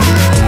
it.